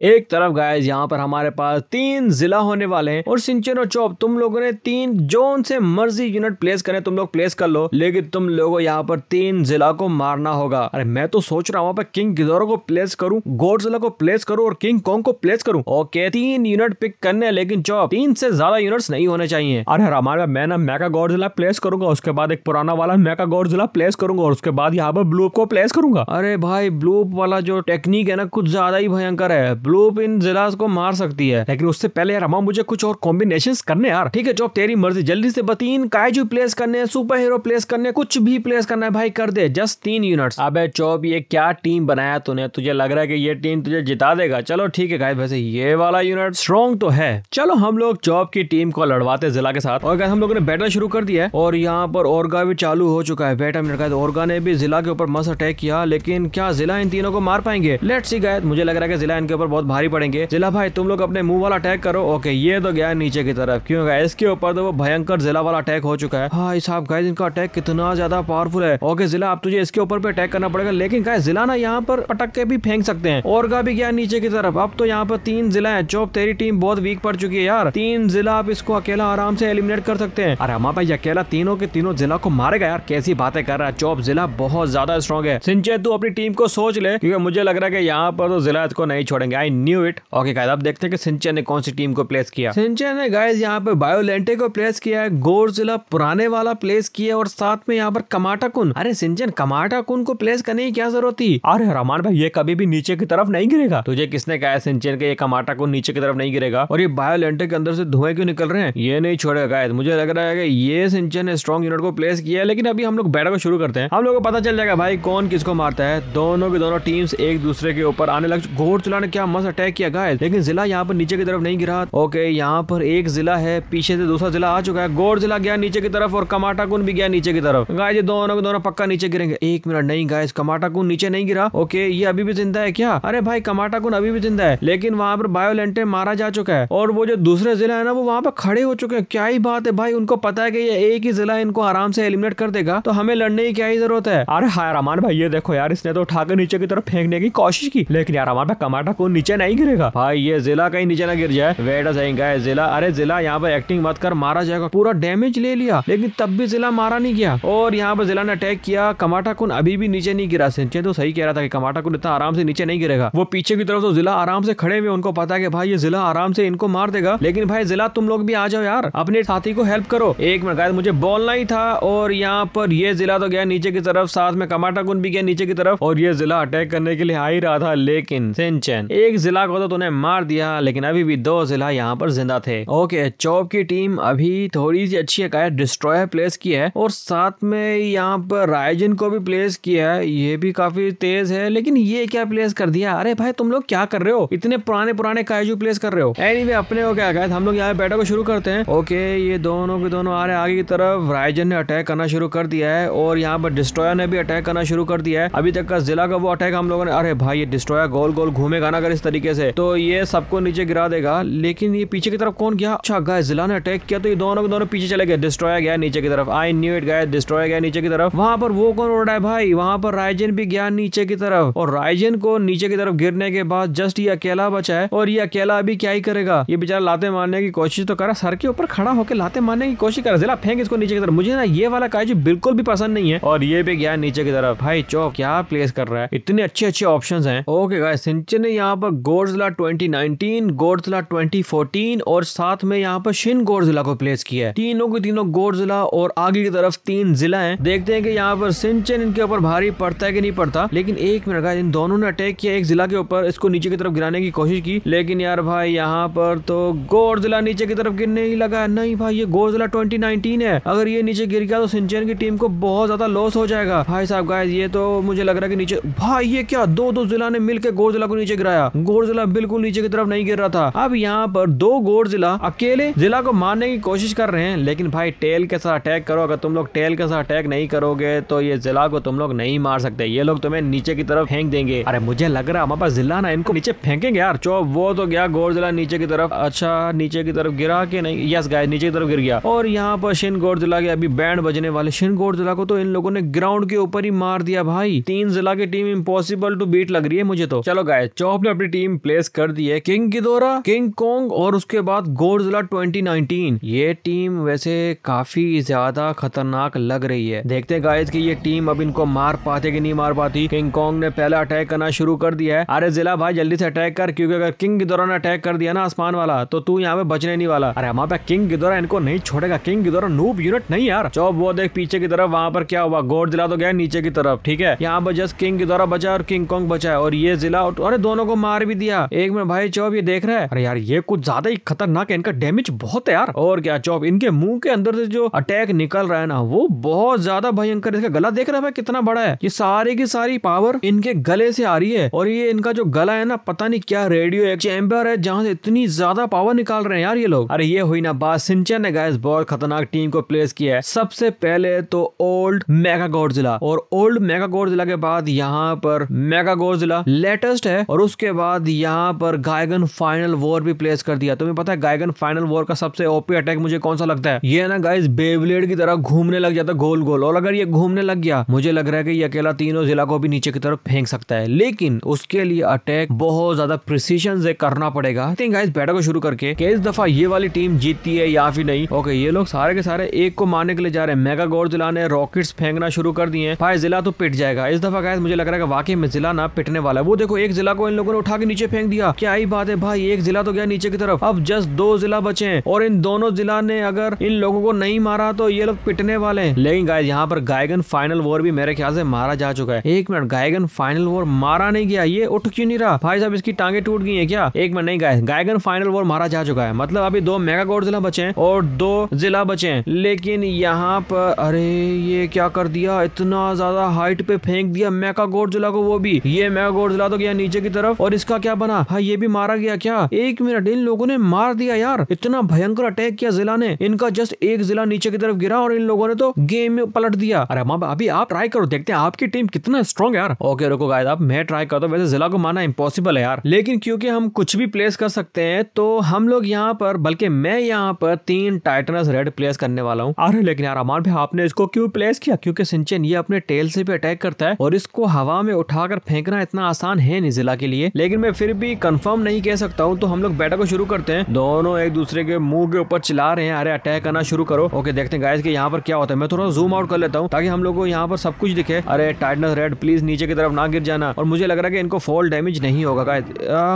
एक तरफ़ गाइस यहाँ पर हमारे पास तीन जिला होने वाले हैं और सिंचन और चौप, तुम लोगों ने तीन जोन से मर्ज़ी यूनिट प्लेस करें, तुम लोग प्लेस कर लो, लेकिन तुम लोगों यहाँ पर तीन जिला को मारना होगा। अरे मैं तो सोच रहा हूँ वहाँ पर किंग गिदोरो को प्लेस करूँ गोड जिला को प्लेस करूँ और किंग कॉन्ग को प्लेस करूँ। ओके तीन यूनिट पिक करने लेकिन चौप, तीन से ज़्यादा यूनिट नहीं होने चाहिए। अरे हमारा मैं ना मैका जिला प्लेस करूँगा, उसके बाद एक पुराना वाला मैका जिला प्लेस करूँगा, और उसके बाद यहाँ पर ब्लूप को प्लेस करूँगा। अरे भाई ब्लूप वाला जो टेक्निक है ना, कुछ ज़्यादा ही भयंकर है। ब्लूप इन जिला को मार सकती है। लेकिन उससे पहले यार अमा मुझे कुछ और कॉम्बिनेशन करने यार। ठीक है, जो तेरी मर्ज़ी। जल्दी से बतीन कायजू प्लेस करने सुपर हीरो प्लेस करने कुछ भी प्लेस करना है, भाई, कर दे। जस्ट तीन यूनिट्स अबे चौप, ये क्या टीम बनाया तूने? तुझे लग रहा है कि ये टीम तुझे जिता देगा। चलो, ठीक है गाइस वैसे ये वाला यूनिट स्ट्रॉन्ग तो है। चलो, हम लोग चौप की टीम को लड़वाते जिला के साथ। और हम लोगों ने बैटल शुरू कर दिया है। और यहाँ पर ओरगा भी चालू हो चुका है। वेट मिनट ओरगा ने भी जिला के ऊपर मस्त अटैक किया, लेकिन क्या जिला इन तीनों को मार पाएँगे? लेट सी गायद मुझे लग रहा है कि जिला इनके ऊपर बहुत भारी पड़ेंगे। जिला भाई, तुम लोग अपने मुँह वाला अटैक करो। ओके ये तो गया नीचे की तरफ़। क्यों गया? इसके ऊपर तो वो भयंकर जिला वाला अटैक हो चुका है। हाँ साहब गाइस इनका अटैक कितना ज़्यादा पावरफुल है। ओके जिला अब तुझे इसके ऊपर अटैक करना पड़ेगा। लेकिन गाइस जिला ना यहाँ पर पटक के भी फेंक सकते हैं। और का भी गया नीचे की तरफ़। अब तो यहाँ पर तीन जिला है। चौप, तेरी टीम बहुत वीक पड़ चुकी है यार। तीन जिला आप इसको अकेला आराम से एलिमिनेट कर सकते हैं। अरे हमारा भाई अकेला तीनों के तीनों जिला को मारेगा यार। कैसी बातें कर रहा है? चौप जिला बहुत ज़्यादा स्ट्रॉन्ग है। सिंचे तू अपनी टीम को सोच ले। क्योंकि मुझे लग रहा है कि यहाँ पर तो जिला इसको नहीं छोड़ेंगे। I knew it okay guys अब देखते हैं कि सिंचन ने कौन सी टीम को प्लेस किया? सिंचन ने गाइस यहाँ पे बायोलेंटे को प्लेस किया है गोरजिला पुराने वाला प्लेस किया और साथ में यहाँ पर कमाटा कुन अरे सिंचन कमाटा कुन को प्लेस करने की क्या ज़रूरत थी? अरे रमान भाई, ये कभी भी नीचे की तरफ़ नहीं गिरेगा। तुझे किसने कहा सिंचन के ये कमाटा कुन नीचे की तरफ़ नहीं गिरेगा? और ये बायोलेंटे के अंदर से धुएँ क्यों निकल रहे हैं? ये नहीं छोड़ेगा गाइस मुझे लग रहा है कि ये सिंचन ने स्ट्रॉन्ग यूनिट को प्लेस किया है, लेकिन अभी हम लोग बैठक को शुरू करते हैं। हम लोग को पता चल जाएगा, भाई, कौन किसको मारता है? दोनों की दोनों टीम्स एक दूसरे के ऊपर आने लग घोड़ चलाने क्या मस्त अटैक किया गाइस लेकिन जिला यहाँ पर नीचे की तरफ़ नहीं गिरा। ओके यहाँ पर एक जिला है, पीछे से दूसरा जिला आ चुका है। गोर जिला गया नीचे की तरफ़ और कमाटा कुन भी गया नीचे की तरफ़। गाय दोनों दोनों पक्का नीचे गिरेंगे। एक मिनट, नहीं गाय कमाटा कुन नीचे नहीं गिरा। ओके ये अभी भी ज़िंदा है क्या? अरे भाई कमाटा कुन अभी भी ज़िंदा है। लेकिन वहाँ पर बायोलेंटे मारा जा चुका है। और वो जो दूसरे जिला है ना, वो वहाँ पर खड़े हो चुके हैं। क्या ही बात है भाई, उनको पता है कि ये एक ही जिला इनको आराम से एलिमिनेट कर देगा। तो हमें लड़ने की क्या ही ज़रूरत है? अरे हाँ रमान भाई, ये देखो यार, इसने तो उठाकर नीचे की तरफ़ फेंकने की कोशिश की। लेकिन यार कमाटा कुन नीचे नहीं गिरेगा। भाई, ये जिला कहीं नीचे ना गिर जाए। वेट सही जिला अरे जिला, यहाँ पर एक्टिंग मत कर, मारा जाएगा। पूरा डैमेज ले लिया, लेकिन तब भी जिला मारा नहीं गया। और यहाँ पर जिला ने अटैक किया, कमाटा कुन अभी भी नीचे नहीं गिरा। सिंचे तो सही कह रहा था कि कमाटा कुन इतना आराम से नीचे नहीं गिरेगा। वो पीछे की तरफ़ तो जिला आराम से खड़े हुए, उनको पता है भाई, ये जिला आराम से इनको मार देगा। लेकिन भाई, जिला, तुम लोग भी आ जाओ यार। अपने साथी को हेल्प करो। एक मिनट मुझे बोलना ही था, और यहाँ पर ये जिला तो गया नीचे की तरफ़, साथ में कमाटा कुन भी गया नीचे की तरफ़, और ये जिला अटैक करने के लिए आ ही रहा था, लेकिन सिंचन, एक जिला को तो तूने मार दिया लेकिन अभी भी दो जिला यहाँ पर ज़िंदा थे। ओके चौप की टीम अभी थोड़ी सी अच्छी है डिस्ट्रॉयर प्लेस किया है और साथ में यहाँ पर रायजन को भी प्लेस किया है ये भी काफ़ी तेज है लेकिन ये क्या प्लेस कर दिया? अरे भाई तुम लोग क्या कर रहे हो? इतने पुराने पुराने कायजू प्लेस कर रहे हो। एनी anyway, अपने को क्या कहा हम लोग यहाँ बैठक को शुरू करते हैं। ओके ये दोनों के दोनों आ रहे आगे की तरफ़। रायजन ने अटैक करना शुरू कर दिया है और यहाँ पर डिस्ट्रॉयर ने भी अटैक करना शुरू कर दिया है। अभी तक का जिला का वो अटैक हम लोगों ने अरे भाई ये डिस्ट्रॉयर गोल गोल घूमेगा ना अगर इस तरीके से। तो ये सबको नीचे गिरा देगा, लेकिन ये पीछे की तरफ़ कौन गया? अच्छा गाय जिला ने अटैक किया तो ये दोनों के दोनों पीछे चले गए डिस्ट्रॉय गया नीचे की तरफ़। आई न्यू इट गया डिस्ट्रॉय गया नीचे की तरफ़। वहाँ पर वो कौन उड़ है भाई? वहाँ पर रायजन भी गया नीचे की तरफ़। और रायजन को नीचे की तरफ़ गिरने के बाद जस्ट ये अकेला बचा है। और ये अकेला अभी क्या ही करेगा? ये बेचारा लाते मारने की कोशिश तो करा सर के ऊपर खड़ा होकर लाते मारने की कोशिश करा जिला फेंक इसको नीचे की तरफ़। मुझे ना ये वाला काजू बिल्कुल भी पसंद नहीं है। और ये भी गया नीचे की तरफ़। भाई, चौक क्या प्लेस कर रहा है? इतने अच्छे अच्छे ऑप्शन है। ओके गाय सिंचन ने यहाँ पर गोर्जिला 2019 गोर्जिला 2014 और साथ में यहाँ पर शिन गोर्जिला को प्लेस किया है। तीनों के तीनों गोर्जिला और आगे की तरफ़ तीन जिला है। देखते हैं कि यहाँ पर सिंचन इनके ऊपर भारी पड़ता है कि नहीं पड़ता, लेकिन एक मिनट का इन दोनों ने अटैक किया एक जिला के ऊपर, इसको नीचे की तरफ़ गिराने की कोशिश की, लेकिन यार भाई यहाँ पर तो गोरजिला नीचे की तरफ़ गिरने ही लगा नहीं भाई, ये गोरजिला 2019 है। अगर ये नीचे गिर गया तो सिंचन की टीम को बहुत ज़्यादा लॉस हो जाएगा। भाई साहब गाय ये तो मुझे लग रहा है कि नीचे, भाई ये क्या दो दो जिला ने मिलकर गोरजिला को नीचे गिराया? गोरजिला बिल्कुल नीचे की तरफ़ नहीं गिर रहा था। अब यहाँ पर दो गोरजिला अकेले जिला को मारने की कोशिश कर रहे हैं, लेकिन भाई टेल के साथ अटैक करो। अगर तुम लोग टेल के साथ अटैक नहीं करोगे तो ये जिला को तुम लोग नहीं मार सकते। ये लोग तुम्हें नीचे की तरफ़ फेंक देंगे। अरे मुझे लग रहा है हमारे पास जिला ना, इनको नीचे फेंकेंगे यार। चो, वो तो गया गोर जिला नीचे की तरफ़। अच्छा नीचे की तरफ़ गिरा के नहीं? यस गाय नीचे की तरफ़ गिर गया। और यहाँ पर शिन गोर जिला के अभी बैंड बजने वाले। शिन गोर जिला को तो इन लोगों ने ग्राउंड के ऊपर ही मार दिया भाई। तीन जिला की टीम इम्पॉसिबल टू बीट लग रही है मुझे तो। चलो गाय चौप ने अपनी अपनी टीम प्लेस कर दी है। किंग गिदोरा किंग कोंग और उसके बाद गोडजिला 2019 ये टीम वैसे काफ़ी ज़्यादा खतरनाक लग रही है। देखते गाइस कि ये टीम अब इनको मार पाते कि नहीं मार पाती। किंग कोंग ने पहला अटैक करना शुरू कर दिया है। अरे जिला भाई, जल्दी से अटैक कर, क्योंकि अगर किंग गिदोरा ने अटैक कर दिया ना आसमान वाला तो तू यहाँ पे बचने नहीं वाला। अरे हमारे पे किंग गिदोरा इनको नहीं छोड़ेगा। किंग गिदोरा नूब यूनिट नहीं यार। चौब वो देख पीछे की तरफ़, वहाँ पर क्या हुआ? गोड जिला तो गया नीचे की तरफ़, ठीक है? यहाँ पर जस्ट किंग गिदोरा बचा और किंग कोंग बचा है। और ये जिला अरे दोनों को मार भी दिया। एक मिनट भाई, चौब, ये देख रहा है? अरे यार, ये कुछ ज़्यादा ही खतरनाक है। इनका डैमेज बहुत है यार। और क्या, चौब, इनके मुँह के अंदर से जो अटैक निकल रहा है ना, वो बहुत ज़्यादा भयंकर इसका गला देख रहा है कितना बड़ा है। ये सारी की सारी पावर इनके गले से आ रही है। और ये इनका जो गला है ना, पता नहीं क्या रेडियो एक चैम्बर है, जहाँ से इतनी ज़्यादा पावर निकाल रहे हैं यार ये लोग। अरे ये हुई ना बात सिंचन ने गाइस बहुत खतरनाक टीम को प्लेस किया है। सबसे पहले तो ओल्ड मेगा गोडजिला और ओल्ड मेगा गोडजिला के बाद यहाँ पर मेगा गोडजिला लेटेस्ट है। और उसके बाद यहाँ पर गायगन फाइनल वॉर भी प्लेस कर दिया। तुम्हें पता है गायगन फाइनल वॉर का सबसे ओपी अटैक मुझे कौन सा लगता है? ये ना गाइस बेबलेड की तरह घूमने लग जाता गोल गोल और अगर ये घूमने लग गया, मुझे लग रहा है कि अकेला तीनों जिला को भी नीचे की तरफ़ फेंक सकता है। लेकिन उसके लिए अटैक बहुत ज़्यादा प्रिसीशन से करना पड़ेगा। गाइस बैटर को शुरू करके। इस दफ़ा ये वाली टीम जीतती है या फिर नहीं? ओके ये लोग सारे के सारे एक को मारने के लिए जा रहे हैं। मेगा गोर जिला ने रॉकेट्स फेंकना शुरू कर दिए भाई, जिला तो पिट जाएगा। इस दफ़ा गाइस मुझे लग रहा है वाकई में जिला ना पिटने वाला है। वो देखो, एक जिला को इन लोगों ने उठा के नीचे फेंक दिया। क्या ही बात है भाई, एक जिला तो गया नीचे की तरफ़। अब जस्ट दो जिला बचे हैं और इन दोनों जिला ने अगर इन लोगों को नहीं मारा तो ये लोग पिटने वाले हैं। लेकिन गाइस यहाँ पर गायगन फाइनल वॉर भी मेरे ख्याल से मारा जा चुका है। एक मिनट गायगन फाइनल वॉर मारा नहीं गया, ये उठ क्यों नहीं रहा? भाई साहब, इसकी टांगे टूट गई है क्या? एक मिनट, नहीं गाय गायगन फाइनल वॉर मारा जा चुका है। मतलब अभी दो मेगा गोड जिला बचे हैं और दो जिला बचे हैं। लेकिन यहाँ पर, अरे ये क्या कर दिया? इतना ज़्यादा हाइट पे फेंक दिया मेगा गोड जिला को, वो भी। ये मेगा गोड जिला तो गया नीचे की तरफ़ और इसका क्या बना? हाँ ये भी मारा गया क्या? एक मिनट, इन लोगों ने मार दिया यार। इतना भयंकर अटैक किया जिला ने। इनका जस्ट एक जिला नीचे की तरफ़ गिरा और इन लोगों ने तो गेम में पलट दिया। अरे अभी आप ट्राई करो, देखते हैं आपकी टीम कितना स्ट्रॉन्ग यार। ओके रुको गाइस आप मैं ट्राई करता हूँ। वैसे जिला को माना इम्पॉसिबल है यार। लेकिन क्योंकि हम कुछ भी प्लेस कर सकते हैं तो हम लोग यहाँ पर, बल्कि मैं यहाँ पर तीन टाइटनस रेड प्लेस करने वाला हूँ। अरे लेकिन यार अमान भाई, आपने इसको क्यों प्लेस किया? क्योंकि सिंचन ये अपने टेल से भी अटैक करता है और इसको हवा में उठाकर फेंकना इतना आसान है नहीं जिला के लिए। लेकिन मैं फिर भी कंफर्म नहीं कह सकता हूँ तो हम लोग बैटा को शुरू करते हैं। दोनों एक दूसरे के मुँह के ऊपर चिल्ला रहे हैं, अरे अटैक करना शुरू करो। ओके देखते हैं गाइस कि यहाँ पर क्या होता है। मैं थोड़ा जूम आउट कर लेता हूँ, ताकि हम लोग को यहाँ पर सब कुछ दिखे। अरे टाइटनस रेड प्लीज़ नीचे की तरफ़ ना गिर जाना। और मुझे लग रहा है कि इनको फॉल डैमेज नहीं होगा। गाइस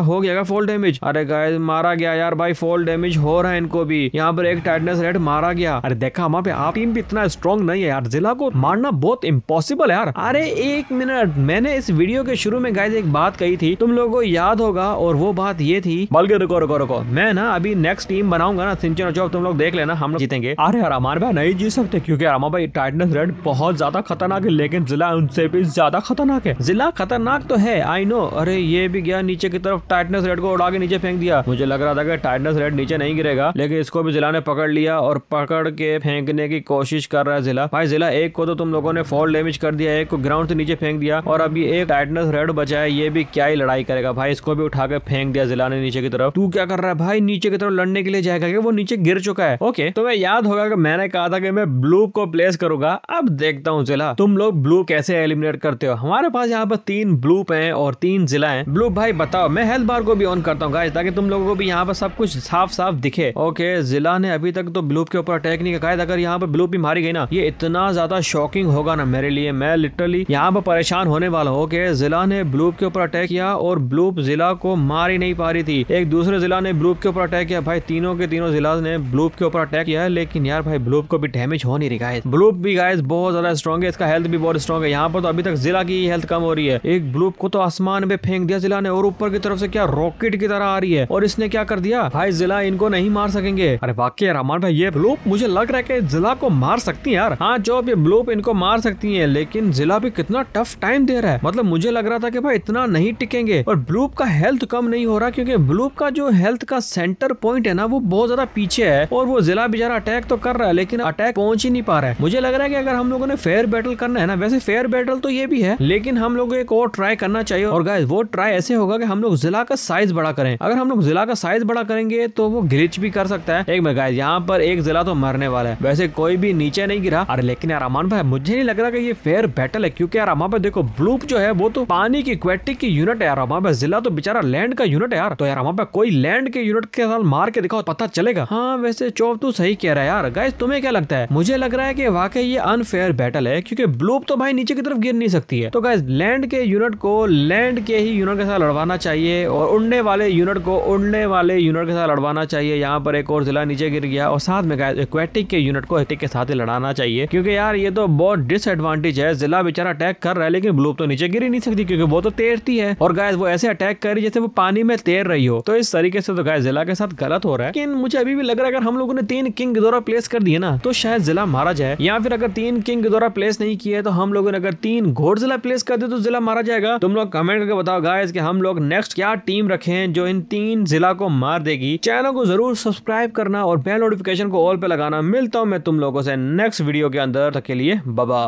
हो गया फॉल डैमेज अरे गाइस मारा गया यार भाई फॉल डैमेज हो रहा है इनको भी। यहाँ पर एक टाइटनेस रेड मारा गया। अरे देखा, वहाँ पे आप टीम भी इतना स्ट्रॉन्ग नहीं है यार। जिला को मारना बहुत इम्पॉसिबल है यार। अरे एक मिनट मैंने इस वीडियो के शुरू में गाइस एक बात कही थी, तुम लोगों को याद होगा और वो बात ये थी बल्कि रुको रुको रुको। मैं ना अभी नेक्स्ट टीम बनाऊँगा ना, सिंचन चौक तुम लोग देख लेना, हम लोग जीतेंगे। अरे हमारे भाई, नहीं जीत सकते, क्योंकि रामा भाई टाइटनेस रेड बहुत ज़्यादा खतरनाक है, लेकिन जिला उनसे भी ज़्यादा खतरनाक है। जिला खतरनाक तो है आई नो अरे, ये भी गया नीचे की तरफ़ टाइटनेस रेड को उड़ा के नीचे फेंक दिया। मुझे लग रहा था कि टाइटनेस रेड नीचे नहीं गिरेगा, लेकिन इसको भी जिला ने पकड़ लिया और पकड़ के फेंकने की कोशिश कर रहा है जिला। भाई, जिला एक को तो तुम लोगों ने फॉल डैमेज कर दिया, एक को ग्राउंड से नीचे फेंक दिया, और अभी एक टाइटनेस रेड बचा है, ये भी क्या ही लड़ाई करेगा। भाई, इसको भी उठा के फेंक दिया जिला ने नीचे की तरफ़। तू क्या कर रहा है भाई? नीचे की तरफ़ लड़ने के लिए जाएगा वो नीचे गिर चुका है। ओके तो मैं याद होगा कि मैंने कहा था कि मैं ब्लू को प्लेस करूँगा। अब देखता हूँ जिला। तुम लोग ब्लू कैसे एलिमिनेट करते हो? हमारे पास यहाँ पर तीन ब्लू है और तीन जिला है। ब्लू, भाई, बताओ। मैं हेल्थ बार को भी ऑन करता हूँ गाइस ताकि तुम लोगों को भी यहाँ पर सब कुछ साफ़ साफ़ दिखे। ओके, जिला ने अभी तक तो ब्लू के ऊपर अटैक नहीं किया। अगर यहाँ पर ब्लू भी मारी गई ना, ये इतना ज़्यादा शॉकिंग होगा ना मेरे लिए। मैं लिटरली यहाँ पर परेशान होने वाला हूँ। ओके, जिला ने ब्लू के ऊपर अटैक किया और ब्लू जिला को मार ही नहीं पा रही थी। एक दूसरे जिला ने ब्लू के ऊपर अटैक किया। भाई, तीनों के तीनों जिला ने ब्लूप के ऊपर अटैक किया है, लेकिन यार भाई ब्लू को भी डैमेज हो नहीं रही है ब्लू भी गाइस बहुत ज़्यादा स्ट्रॉन्ग है। इसका हेल्थ भी बहुत स्ट्रॉन्ग है। यहाँ पर तो अभी तक जिला की हेल्थ कम हो रही है। एक ब्लू को तो आसमान में फेंक दिया जिला ने, और ऊपर की तरफ़ से क्या रॉकेट की तरह आ रही है। और इसने क्या कर दिया? भाई, जिला इनको नहीं मार सकेंगे। अरे वाकई रमान भाई, ये ब्लू मुझे लग रहा है कि जिला को मार सकती है यार। हाँ जो ये ब्लूप इनको मार सकती है, लेकिन जिला भी कितना टफ टाइम दे रहा है। मतलब मुझे लग रहा था कि भाई, इतना नहीं टिकेंगे। और ब्लू का हेल्थ कम नहीं हो रहा क्योंकि ब्लूप का जो हेल्थ का सेंटर पॉइंट है ना, वो बहुत ज़्यादा पीछे है और वो जिला बेचारा अटैक तो कर रहा है, लेकिन अटैक पहुँच ही नहीं पा रहा है। मुझे लग रहा है कि अगर हम लोगों ने फेयर बैटल करना है ना, वैसे फेयर बैटल तो ये भी है, लेकिन हम लोग एक और ट्राई करना चाहिए। और गाइस वो ट्राई ऐसे होगा कि हम लोग जिला का साइज़ बड़ा करें। अगर हम लोग जिला का साइज़ बड़ा करेंगे तो वो ग्लिच भी कर सकता है। एक गाइस यहाँ पर एक जिला तो मरने वाला है। वैसे कोई भी नीचे नहीं गिरा। अरे लेकिन यार अमान भाई, मुझे नहीं लग रहा कि ये फेयर बैटल है, क्योंकि यार अमा देखो, ब्लूप जो है, वो तो पानी की क्वेटिक की यूनिट है, यार जिला तो बेचारा लैंड का यूनिट है यार। तो यार, वहाँ पे कोई लैंड के यूनिट के साथ मार के दिखाओ, पता चलेगा। हाँ वैसे चौब तू सही कह रहा है यार। गाइस तुम्हें क्या लगता है? मुझे लग रहा है की वाकई ये अनफेयर बैटल है, क्योंकि ब्लूप तो भाई नीचे की तरफ़ गिर नहीं सकती है। तो गाइस लैंड के यूनिट को लैंड के ही यूनिट के साथ लड़वाना चाहिए, और उड़ने वाले यूनिट को उड़ने वाले यूनिट के साथ लड़वाना चाहिए। यहाँ पर एक और जिला नीचे गिर गया, और साथ में गाइस एक्वेटिक के यूनिट को एक्टिक के साथ ही लड़ाना चाहिए। क्योंकि यार, ये तो बहुत डिसएडवांटेज है। जिला बेचारा अटैक कर रहा है, लेकिन ब्लूप तो नीचे गिर ही नहीं सकती, क्योंकि वो तो तैरती है। और गाइस वो ऐसे अटैक कर रही जैसे वो पानी में तैर रही हो। तो इस तरीके से तो गाइस जिला के साथ गलत हो रहा है। लेकिन मुझे अभी भी लग रहा है, अगर हम लोगों ने तीन किंग द्वारा प्लेस कर दिए ना तो शायद जिला मारा जाए। या फिर अगर तीन किंग द्वारा प्लेस नहीं किए तो हम लोगों ने अगर तीन घोड़ जिला प्लेस कर दिया तो जिला मारा जाएगा। तुम लोग कमेंट करके बताओ गाइस कि हम लोग नेक्स्ट क्या टीम रखें जो इन तीन जिला को मार देगी। चैनल को ज़रूर सब्सक्राइब करना और बेल नोटिफिकेशन को ऑल पे लगाना। मिलता हूँ मैं तुम लोगों से नेक्स्ट वीडियो के अंदर। तक के लिए बाबा